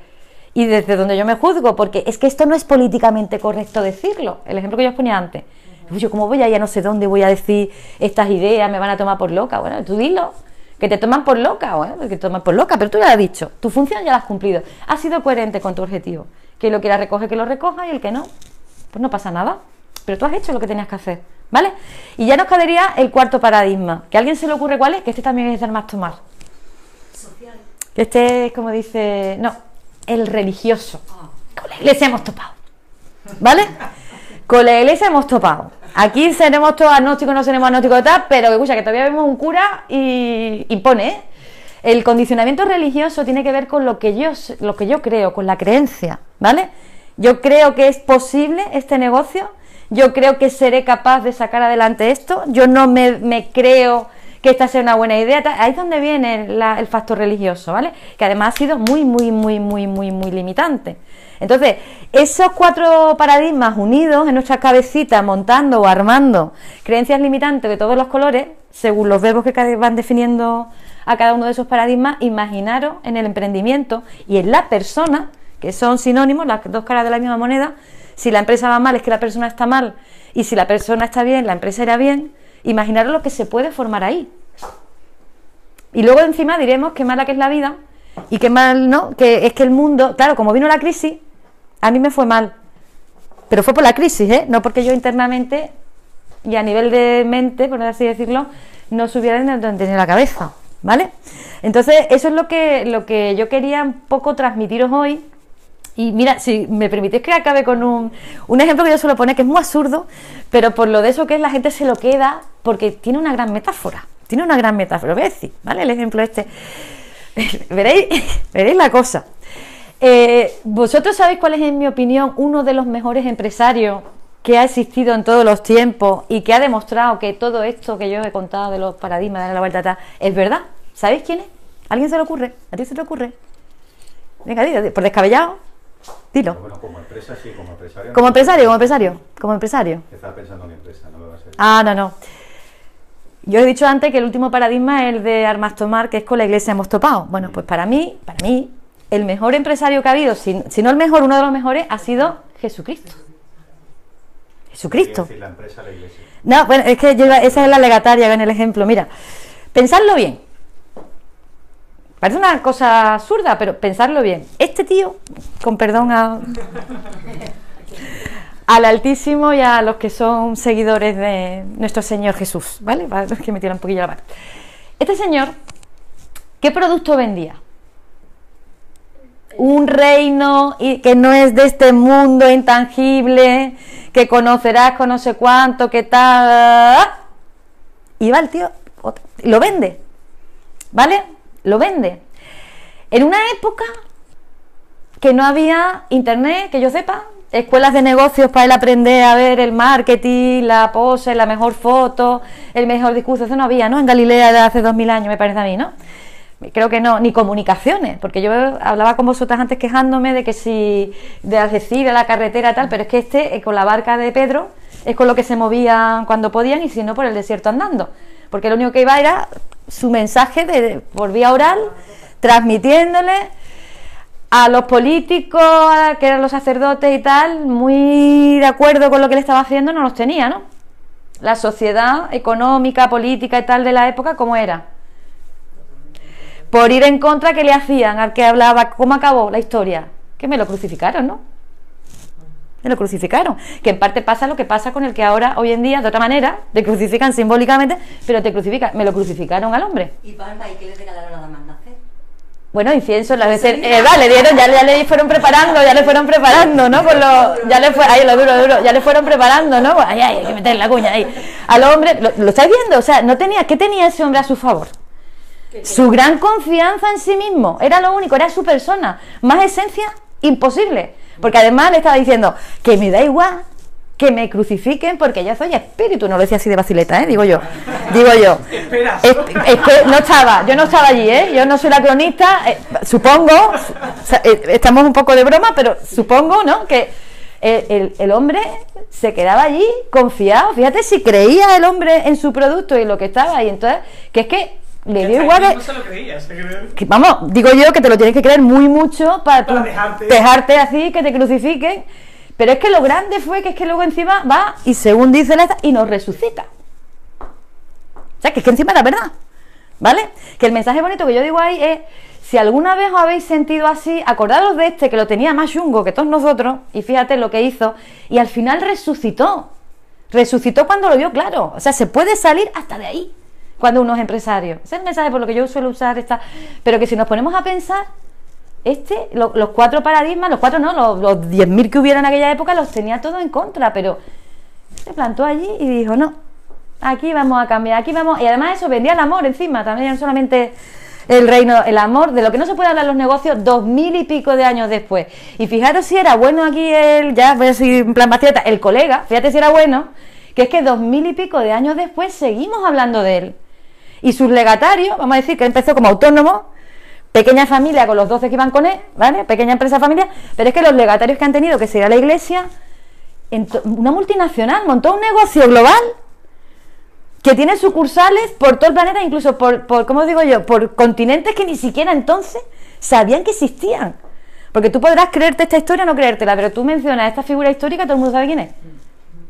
S1: Y desde donde yo me juzgo, porque es que esto no es políticamente correcto decirlo. El ejemplo que yo os ponía antes. Uy, yo cómo voy a ir a no sé dónde, voy a decir estas ideas, me van a tomar por loca. Bueno, tú dilo, que te toman por loca, bueno, que te toman por loca, pero tú ya lo has dicho, tu función ya la has cumplido. Has sido coherente con tu objetivo. Que lo quiera recoger, que lo recoja y el que no, pues no pasa nada. Pero tú has hecho lo que tenías que hacer, ¿vale? Y ya nos quedaría el cuarto paradigma. ¿Que a alguien se le ocurre cuál es? Que este también es el más tomar.
S4: Social.
S1: Que este es como dice, no, el religioso.
S4: Ah.
S1: Con la iglesia hemos topado. ¿Vale? Con la iglesia hemos topado. Aquí seremos todos agnósticos, no seremos agnósticos y tal, pero que escucha, que todavía vemos un cura y impone, ¿eh? El condicionamiento religioso tiene que ver con lo que yo lo que yo creo, con la creencia, ¿vale? Yo creo que es posible este negocio, yo creo que seré capaz de sacar adelante esto, yo no me, creo que esta sea una buena idea. Ahí es donde viene el factor religioso, ¿vale? Que además ha sido muy, muy, muy, muy, muy, muy limitante. Entonces, esos cuatro paradigmas unidos en nuestra cabecita, montando o armando creencias limitantes de todos los colores, según los verbos que van definiendo a cada uno de esos paradigmas, imaginaros en el emprendimiento y en la persona, que son sinónimos, las dos caras de la misma moneda, si la empresa va mal es que la persona está mal y si la persona está bien, la empresa irá bien, imaginaros lo que se puede formar ahí. Y luego encima diremos qué mala que es la vida y qué mal, ¿no? Que es que el mundo, claro, como vino la crisis, a mí me fue mal. Pero fue por la crisis, ¿eh? No porque yo internamente y a nivel de mente, por así decirlo, no subiera en donde tenía la cabeza, ¿vale? Entonces, eso es lo que, lo que yo quería un poco transmitiros hoy. Y mira, si me permitís que acabe con un, un ejemplo que yo suelo poner, que es muy absurdo, pero por lo de eso que es, la gente se lo queda porque tiene una gran metáfora. Tiene una gran metáfora. Voy a decir, ¿vale? El ejemplo este. veréis, veréis la cosa. Eh, Vosotros sabéis cuál es, en mi opinión, uno de los mejores empresarios que ha existido en todos los tiempos y que ha demostrado que todo esto que yo he contado de los paradigmas, de la vuelta atrás, es verdad. ¿Sabéis quién es? ¿A ¿Alguien se le ocurre? ¿A ti se te ocurre? Venga, dilo, por descabellado, dilo.
S5: Bueno, como empresa sí, como empresario.
S1: Como
S5: no.
S1: empresario, como empresario, como empresario.
S5: Estaba pensando en mi empresa, no me va a ser.
S1: Ah, no, no. Yo he dicho antes que el último paradigma es el de Armas Tomar, que es con la iglesia hemos topado. Bueno, pues para mí, para mí, el mejor empresario que ha habido, si, si no el mejor, uno de los mejores, ha sido Jesucristo. Jesucristo.
S5: Decir la empresa, la iglesia.
S1: No, bueno, es que yo iba- esa es la legataria en el ejemplo. Mira, pensadlo bien. Parece una cosa absurda, pero pensadlo bien. Este tío, con perdón a, al Altísimo y a los que son seguidores de nuestro Señor Jesús, ¿vale? Para los que me tiran un poquillo la mano. Este señor, ¿qué producto vendía? Un reino que no es de este mundo intangible, que conocerás con no sé cuánto, que tal. Y va el tío, lo vende, ¿vale? Lo vende. En una época que no había internet, que yo sepa, escuelas de negocios para él aprender a ver el marketing, la pose, la mejor foto, el mejor discurso, eso no había, ¿no? En Galilea de hace dos mil años, me parece a mí, ¿no? Creo que no, ni comunicaciones, porque yo hablaba con vosotras antes quejándome de que si de Algeciras, la carretera tal, pero es que este eh, con la barca de Pedro es con lo que se movían cuando podían y si no por el desierto andando, porque lo único que iba era su mensaje de, por vía oral, transmitiéndole a los políticos, a- que eran los sacerdotes y tal, muy de acuerdo con lo que él estaba haciendo, no los tenía, ¿no? La sociedad económica, política y tal de la época, ¿cómo era? Por ir en contra, ¿qué le hacían al que hablaba? ¿Cómo acabó la historia? Que me lo crucificaron, ¿no? Me lo crucificaron. Que en parte pasa lo que pasa con el que ahora, hoy en día, de otra manera, te crucifican simbólicamente, pero te crucifican. Me lo crucificaron al hombre.
S4: Y Palma, ¿y qué le regalaron nada más nacer?
S1: Bueno, incienso, las veces, eh, va, le dieron, ya, ya le fueron preparando, ya le fueron preparando, ¿no? Con lo, ya le fue, ay, lo duro, duro, ya le fueron preparando, ¿no? Ay, ay, hay que meter la cuña ahí. Al hombre, lo, lo estáis viendo, o sea, no tenía, ¿qué tenía ese hombre a su favor? Su gran confianza en sí mismo, era lo único, era su persona. Más esencia, imposible. Porque además le estaba diciendo que me da igual que me crucifiquen porque yo soy espíritu. No lo decía así de vacileta, ¿eh? Digo yo. Digo yo.
S2: Esperas.
S1: Es, es que no estaba, yo no estaba allí, ¿eh? Yo no soy la cronista, eh, supongo, eh, estamos un poco de broma, pero supongo, ¿no? Que el, el- el hombre se quedaba allí confiado. Fíjate si creía el hombre en su producto y lo que estaba ahí. Entonces, que es que le dio igual que,
S2: No se lo creías.
S1: que, vamos, digo yo que te lo tienes que creer muy mucho Para
S2: dejarte.
S1: dejarte así, que te crucifiquen. Pero es que lo grande fue que es que luego encima va y según dice la esta, y nos resucita. O sea, que es que encima es la verdad. ¿Vale? Que el mensaje bonito que yo digo ahí es, si alguna vez os habéis sentido así, acordaros de este que lo tenía más chungo que todos nosotros, y fíjate lo que hizo, y al final resucitó. Resucitó cuando lo vio claro. O sea, se puede salir hasta de ahí cuando uno es empresario. Ese es el mensaje por lo que yo suelo usar esta. Pero que si nos ponemos a pensar, este, lo- los cuatro paradigmas, los cuatro no, los, los 10.000 que hubiera en aquella época, los tenía todos en contra, pero se plantó allí y dijo, no, aquí vamos a cambiar, aquí vamos. Y además eso vendía el amor encima, también solamente el reino, el amor, de lo que no se puede hablar los negocios dos mil y pico de años después. Y fijaros si era bueno aquí el, ya voy a seguir en plan bastieta, el colega, fíjate si era bueno, que es que dos mil y pico de años después seguimos hablando de él. Y sus legatarios, vamos a decir que empezó como autónomo, pequeña familia con los 12 que iban con él, ¿vale? Pequeña empresa familia, pero es que los legatarios que han tenido que sería la iglesia, una multinacional, montó un negocio global que tiene sucursales por todo el planeta, incluso por, por ¿cómo digo yo?, por continentes que ni siquiera entonces sabían que existían. Porque tú podrás creerte esta historia o no creértela, pero tú mencionas esta figura histórica, todo el mundo sabe quién es.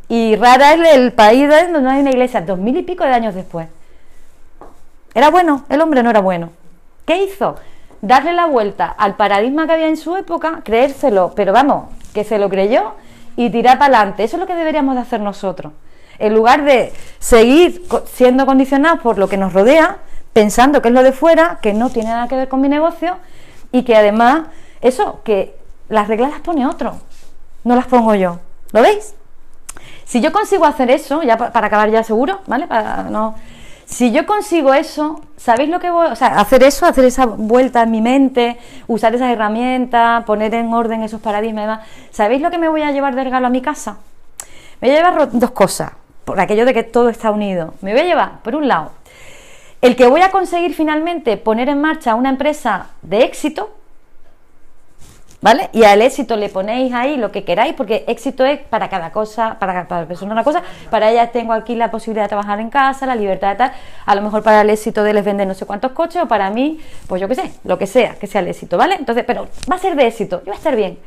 S1: Y rara es el país donde no hay una iglesia, dos mil y pico de años después. ¿Era bueno? El hombre no era bueno. ¿Qué hizo? Darle la vuelta al paradigma que había en su época, creérselo, pero vamos, que se lo creyó y tirar para adelante. Eso es lo que deberíamos de hacer nosotros. En lugar de seguir siendo condicionados por lo que nos rodea, pensando que es lo de fuera, que no tiene nada que ver con mi negocio y que además, eso, que las reglas las pone otro, no las pongo yo. ¿Lo veis? Si yo consigo hacer eso, ya pa- para acabar ya seguro, ¿vale? Para no. Si yo consigo eso, ¿sabéis lo que voy? O sea, hacer eso, hacer esa vuelta en mi mente, usar esas herramientas, poner en orden esos paradigmas. ¿Sabéis lo que me voy a llevar de regalo a mi casa? Me voy a llevar dos cosas, por aquello de que todo está unido. Me voy a llevar, por un lado, el que voy a conseguir finalmente poner en marcha una empresa de éxito, ¿vale? Y al éxito le ponéis ahí lo que queráis, porque éxito es para cada cosa, para cada persona una cosa. Para ella tengo aquí la posibilidad de trabajar en casa, la libertad de tal. A lo mejor para el éxito de les vender no sé cuántos coches, o para mí, pues yo qué sé, lo que sea, que sea el éxito, ¿vale? Entonces, pero va a ser de éxito, y va a estar bien.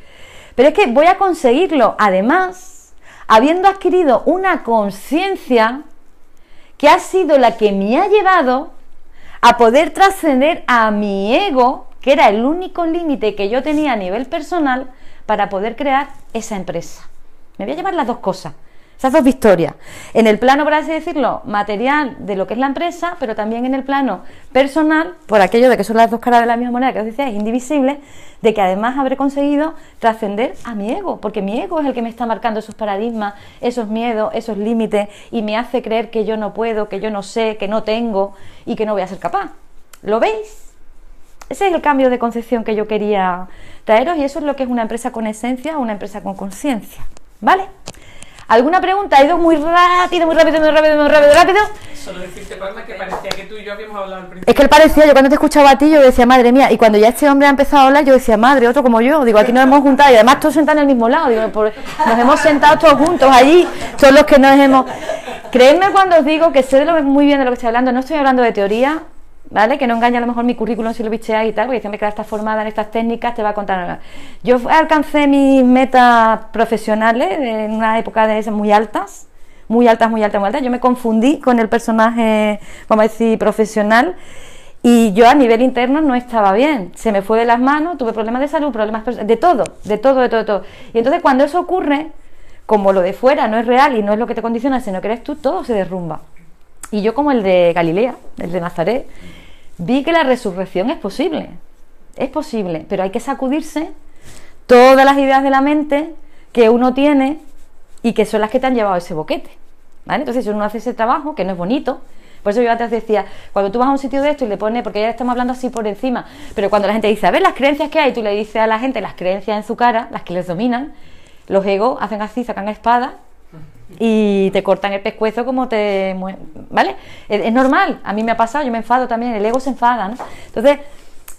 S1: Pero es que voy a conseguirlo, además, habiendo adquirido una conciencia que ha sido la que me ha llevado a poder trascender a mi ego, que era el único límite que yo tenía a nivel personal, para poder crear esa empresa. Me voy a llevar las dos cosas, esas dos victorias. En el plano, por así decirlo, material de lo que es la empresa, pero también en el plano personal, por aquello de que son las dos caras de la misma moneda que os decía, es indivisible, de que además habré conseguido trascender a mi ego, porque mi ego es el que me está marcando esos paradigmas, esos miedos, esos límites, y me hace creer que yo no puedo, que yo no sé, que no tengo y que no voy a ser capaz. ¿Lo veis? Ese es el cambio de concepción que yo quería traeros y eso es lo que es una empresa con esencia, una empresa con conciencia. ¿Vale? ¿Alguna pregunta? Ha ido muy rápido, muy rápido, muy rápido, muy rápido, rápido.
S2: Solo decirte, Palma, que parecía que tú y yo habíamos hablado al principio.
S1: Es que él parecía, yo cuando te escuchaba a ti, yo decía, madre mía, y cuando ya este hombre ha empezado a hablar, yo decía, madre, otro como yo, digo, aquí nos hemos juntado y además todos sentados en el mismo lado, digo, por- nos hemos sentado todos juntos allí, todos los que nos hemos... Creedme cuando os digo que sé de lo, muy bien de lo que estoy hablando, no estoy hablando de teoría, ¿vale? Que no engaña a lo mejor mi currículum si lo bicheáis y tal, porque dicen que estás formada en estas técnicas, te va a contar. Yo alcancé mis metas profesionales en una época de esas muy altas, muy altas, muy altas, muy altas. Yo me confundí con el personaje, vamos a decir, profesional. Y yo a nivel interno no estaba bien, se me fue de las manos, tuve problemas de salud, problemas de todo, de todo, de todo, de todo. Y entonces cuando eso ocurre, como lo de fuera no es real y no es lo que te condiciona, sino que eres tú, todo se derrumba. Y yo como el de Galilea, el de Nazaret, vi que la resurrección es posible, es posible, pero hay que sacudirse todas las ideas de la mente que uno tiene y que son las que te han llevado ese boquete. ¿vale? Entonces, si uno hace ese trabajo, que no es bonito, por eso yo antes decía, cuando tú vas a un sitio de esto y le pones, porque ya estamos hablando así por encima, pero cuando la gente dice, a ver las creencias que hay, tú le dices a la gente las creencias en su cara, las que les dominan, los egos hacen así, sacan espada y te cortan el pescuezo como te ¿vale? Es, es normal, a mí me ha pasado, yo me enfado también, el ego se enfada, ¿no? Entonces,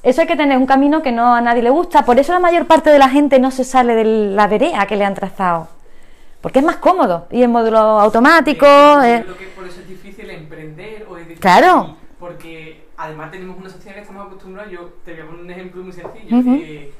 S1: eso hay que tener un camino que no a nadie le gusta, por eso la mayor parte de la gente no se sale de la vereda que le han trazado, porque es más cómodo y en módulo automático.
S2: Yo
S1: eh,
S2: creo que por eso es difícil emprender o es difícil.
S1: Claro.
S2: Porque además tenemos una sociedad que estamos acostumbrados. Yo te voy a poner un ejemplo muy sencillo.
S1: Ujú.
S2: eh,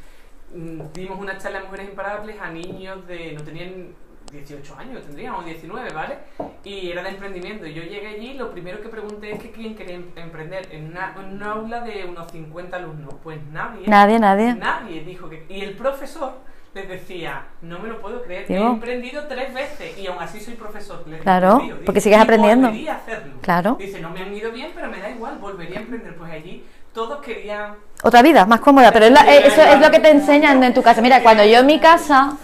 S2: dimos una charla de mujeres imparables a niños de. no tenían 18 años, tendrían, o 19, ¿vale? Y era de emprendimiento. Y yo llegué allí, lo primero que pregunté es que quién quería em- emprender en una, en una aula de unos 50 alumnos. Pues nadie.
S1: Nadie, nadie.
S2: Nadie dijo que. Y el profesor les decía, no me lo puedo creer, he emprendido tres veces y aún así soy profesor. Les
S1: Claro,
S2: digo, digo,
S1: porque sigues
S2: "Y
S1: aprendiendo".
S2: Volvería a hacerlo.
S1: Claro.
S2: Dice, no me han ido bien, pero me da igual, volvería a emprender. Pues allí todos querían
S1: Otra vida, más cómoda, pero es la- eh, eso es lo que te enseñan en tu casa. Mira, cuando yo en mi casa,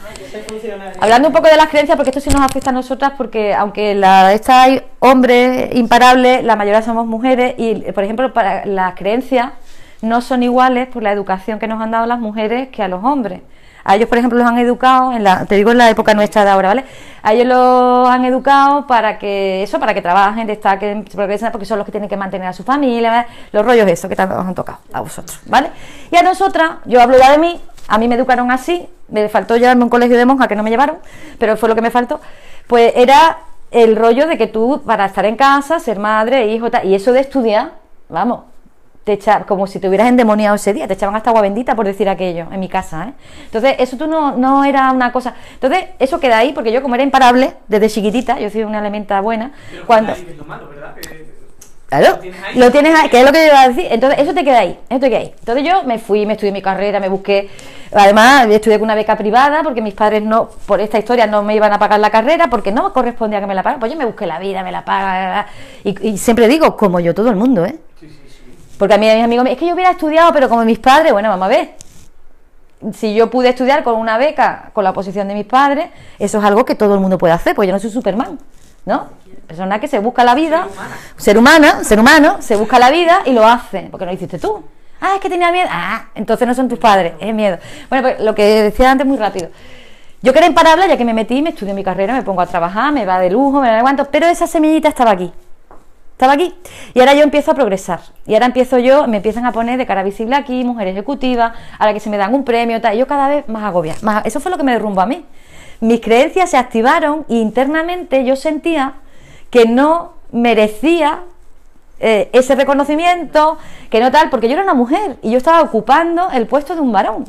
S1: hablando un poco de las creencias, porque esto sí nos afecta a nosotras, porque aunque la esta hay hombres imparables, la mayoría somos mujeres, y por ejemplo, para las creencias no son iguales por la educación que nos han dado las mujeres que a los hombres. A ellos, por ejemplo, los han educado, en la, te digo en la época nuestra de ahora, ¿vale? A ellos los han educado para que, eso, para que trabajen, destaquen, progresen, porque son los que tienen que mantener a su familia, ¿vale? los rollos eso que tanto os han tocado a vosotros, ¿vale? Y a nosotras, yo hablo ya de mí, a mí me educaron así, me faltó llevarme a un colegio de monjas que no me llevaron, pero fue lo que me faltó, pues era el rollo de que tú, para estar en casa, ser madre, hijo, tal, y eso de estudiar, vamos, te echa, como si te hubieras endemoniado ese día, te echaban hasta agua bendita por decir aquello en mi casa, ¿eh? Entonces, eso tú no, no era una cosa. Entonces, eso queda ahí, porque yo como era imparable desde chiquitita, yo soy una elementa buena,
S2: Pero
S1: cuando...
S2: ahí lo malo, ¿verdad? Que-
S1: Claro,
S2: Lo tienes ahí.
S1: lo tienes ahí, que es lo que yo iba a decir. Entonces, eso te queda ahí, eso te queda ahí. Entonces, yo me fui, me estudié mi carrera, me busqué. Además, estudié con una beca privada porque mis padres no, por esta historia, no me iban a pagar la carrera porque no me correspondía que me la pagaran. Pues yo me busqué la vida, me la paga. Y, y siempre digo, como yo, todo el mundo, ¿eh?
S2: Sí, sí.
S1: Porque a mí mis amigos es que yo hubiera estudiado, pero como mis padres, bueno, vamos a ver. Si yo pude estudiar con una beca, con la oposición de mis padres, eso es algo que todo el mundo puede hacer, pues yo no soy Superman, ¿no? Persona que se busca la vida, ser humana, ser humano, se busca la vida y lo hace, porque no lo hiciste tú. Ah, es que tenía miedo. Ah, entonces no son tus padres, es miedo. Bueno, pues lo que decía antes muy rápido. Yo que era imparable, ya que me metí, me estudio mi carrera, me pongo a trabajar, me va de lujo, me da de cuánto, pero esa semillita estaba aquí. Estaba aquí. Y ahora yo empiezo a progresar. Y ahora empiezo yo, me empiezan a poner de cara visible aquí, mujer ejecutiva, ahora que se me dan un premio, tal. Y yo cada vez más agobia. Más, eso fue lo que me derrumbó a mí. Mis creencias se activaron y internamente yo sentía que no merecía eh, ese reconocimiento, que no tal, porque yo era una mujer y yo estaba ocupando el puesto de un varón.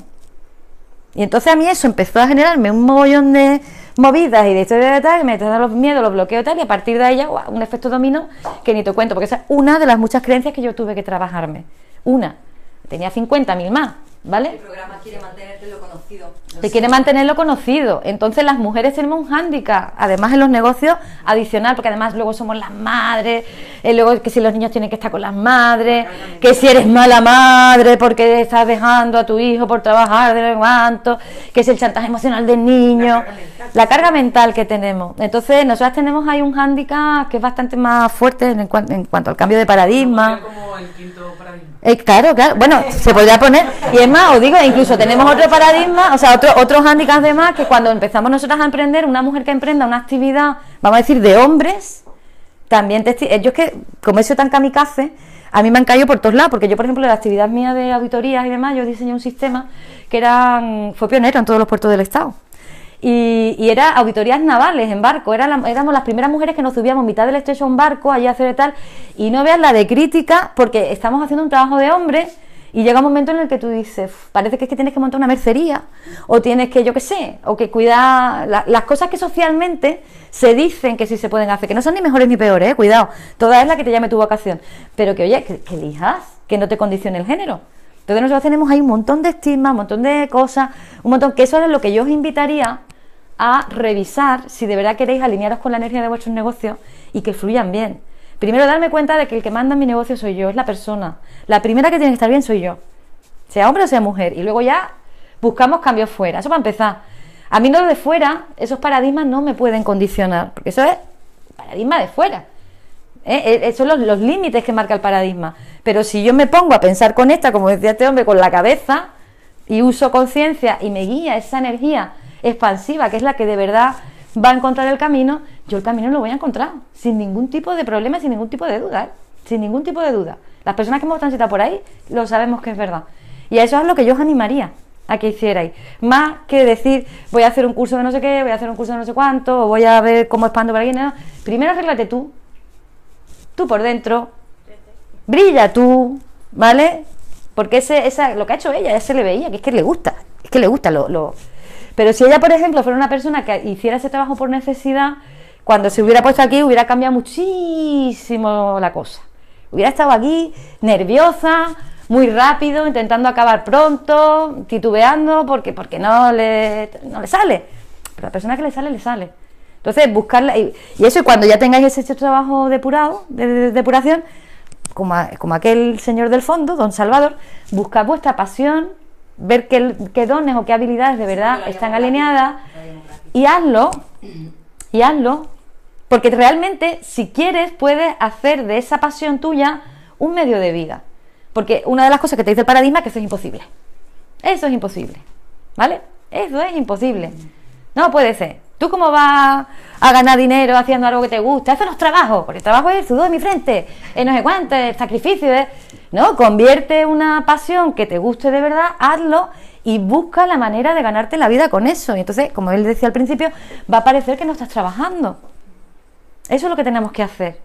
S1: Y entonces a mí eso empezó a generarme un mogollón de movidas y de historias de tal, que me traían los miedos, los bloqueos y tal, y a partir de ahí ya, un efecto dominó que ni te cuento, porque esa es una de las muchas creencias que yo tuve que trabajarme. Una. Tenía 50.000 más,
S4: El
S1: ¿vale?
S4: programa quiere mantenerte lo conocido.
S1: Se quiere mantenerlo conocido. Entonces las mujeres tenemos un hándicap, además en los negocios, adicional, porque además luego somos las madres, eh, luego que si los niños tienen que estar con las madres, que si eres mala madre porque estás dejando a tu hijo por trabajar de cuánto, que es el chantaje emocional del niño,
S3: carga mental.
S1: la carga mental que tenemos. Entonces nosotras tenemos ahí un hándicap que es bastante más fuerte en, en cuanto al cambio de paradigma.
S2: Como el quinto paradigma.
S1: Eh, claro, claro. Bueno, se podría poner. Y es más, os digo, incluso tenemos otro paradigma, o sea, otro, otros hándicaps de más, que cuando empezamos nosotras a emprender, una mujer que emprenda una actividad, vamos a decir, de hombres, también te estoy- eh, Yo es que, como he sido tan kamikaze, a mí me han caído por todos lados, porque yo, por ejemplo, la actividad mía de auditorías y demás, yo diseñé un sistema que eran, fue pionero en todos los puertos del Estado. Y, y era auditorías navales en barco, era éramos las primeras mujeres que nos subíamos mitad del estrecho a un barco, allí a hacer tal, y no veas la de crítica, porque estamos haciendo un trabajo de hombres y llega un momento en el que tú dices, "Uf, parece que es que tienes que montar una mercería, o tienes que, yo qué sé, o que cuidar la- las cosas que socialmente se dicen que sí se pueden hacer, que no son ni mejores ni peores, eh, cuidado, toda es la que te llame tu vocación, pero que oye, que elijas, que no te condicione el género. Entonces nosotros tenemos ahí un montón de estigmas, un montón de cosas, un montón, que eso es lo que yo os invitaría a revisar si de verdad queréis alinearos con la energía de vuestros negocios y que fluyan bien. Primero darme cuenta de que el que manda en mi negocio soy yo, es la persona. La primera que tiene que estar bien soy yo, sea hombre o sea mujer. Y luego ya buscamos cambios fuera. Eso para empezar. A mí no lo de fuera, esos paradigmas no me pueden condicionar, porque eso es paradigma de fuera. ¿Eh? Eh, eh, son los, límites que marca el paradigma. Pero si yo me pongo a pensar con esta, como decía este hombre, con la cabeza, y uso conciencia y me guía esa energía expansiva, que es la que de verdad va a encontrar el camino, yo el camino lo voy a encontrar, sin ningún tipo de problema, sin ningún tipo de duda, ¿eh? sin ningún tipo de duda. Las personas que hemos transitado por ahí lo sabemos que es verdad. Y a eso es lo que yo os animaría a que hicierais. Más que decir, voy a hacer un curso de no sé qué, voy a hacer un curso de no sé cuánto, o voy a ver cómo expando aquí. No. Primero arréglate tú, tú por dentro, brilla tú, ¿vale? Porque ese, esa, lo que ha hecho ella, ya se le veía, que es que le gusta, es que le gusta. Lo, lo... Pero si ella, por ejemplo, fuera una persona que hiciera ese trabajo por necesidad, cuando se hubiera puesto aquí hubiera cambiado muchísimo la cosa. Hubiera estado aquí nerviosa, muy rápido, intentando acabar pronto, titubeando, porque, porque no, le, no le sale. Pero a la persona que le sale, le sale. Entonces, buscarla. Y, y eso, y cuando ya tengáis ese trabajo depurado, de, de- de depuración, como, a- como aquel señor del fondo, don Salvador, buscad vuestra pasión, ver qué, qué dones o qué habilidades de verdad están alineadas y hazlo, y hazlo, porque realmente si quieres puedes hacer de esa pasión tuya un medio de vida. Porque una de las cosas que te dice el paradigma es que eso es imposible. Eso es imposible. ¿Vale? Eso es imposible. No puede ser. ¿Tú cómo vas a ganar dinero haciendo algo que te gusta? Eso no es trabajo, porque el trabajo es el sudor de mi frente, es no sé cuánto, el sacrificio. es- No, convierte una pasión que te guste de verdad, hazlo y busca la manera de ganarte la vida con eso. Y entonces, como él decía al principio, va a parecer que no estás trabajando. Eso es lo que tenemos que hacer.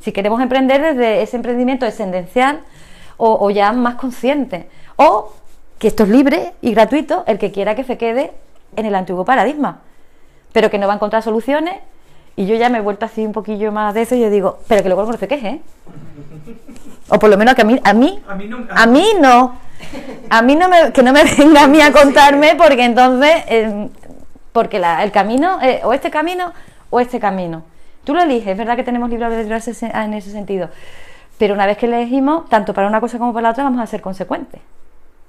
S1: Si queremos emprender desde ese emprendimiento descendencial o, o ya más consciente. O que esto es libre y gratuito, el que quiera que se quede en el antiguo paradigma. Pero que no va a encontrar soluciones. Y yo ya me he vuelto así un poquillo más de eso y yo digo, pero que luego no se queje. ¿eh? O por lo menos que a mí, a mí,
S3: A mí no-
S1: a mí no. A mí no me, que no me venga a mí a contarme porque entonces, eh, porque la- el camino, eh, o este camino o este camino. Tú lo eliges, es verdad que tenemos libre albedrío en ese sentido. Pero una vez que elegimos, tanto para una cosa como para la otra, vamos a ser consecuentes.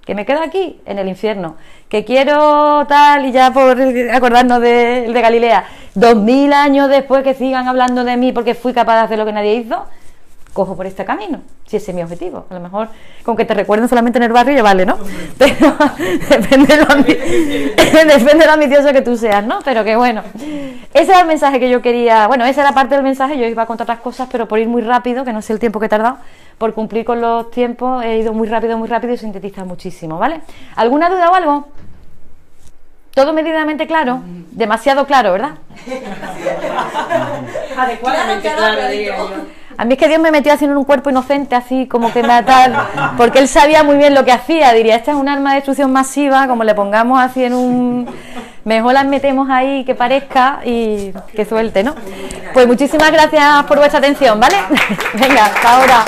S1: Que me quedo aquí, en el infierno. Que quiero tal, y ya por acordarnos de, de Galilea, dos mil años después que sigan hablando de mí porque fui capaz de hacer lo que nadie hizo, cojo por este camino, si ese es mi objetivo. A lo mejor con que te recuerden solamente en el barrio ya vale, ¿no? Pero depende de, lo, depende de lo ambicioso que tú seas, ¿no? Pero que bueno, ese era el mensaje que yo quería, bueno, esa era parte del mensaje, yo iba a contar otras cosas, pero por ir muy rápido, que no sé el tiempo que he tardado, por cumplir con los tiempos, he ido muy rápido, muy rápido y sintetiza muchísimo, ¿vale? ¿Alguna duda o algo? ¿Todo medidamente claro? Demasiado claro, ¿verdad?
S2: Adecuadamente
S4: Claro.
S1: A mí es que Dios me metió así en un cuerpo inocente, así como que me tal, porque él sabía muy bien lo que hacía. Diría, esta es un arma de destrucción masiva, como le pongamos así en un... Mejor las metemos ahí que parezca y que suelte, ¿no? Pues muchísimas gracias por vuestra atención, ¿vale? Venga, hasta ahora.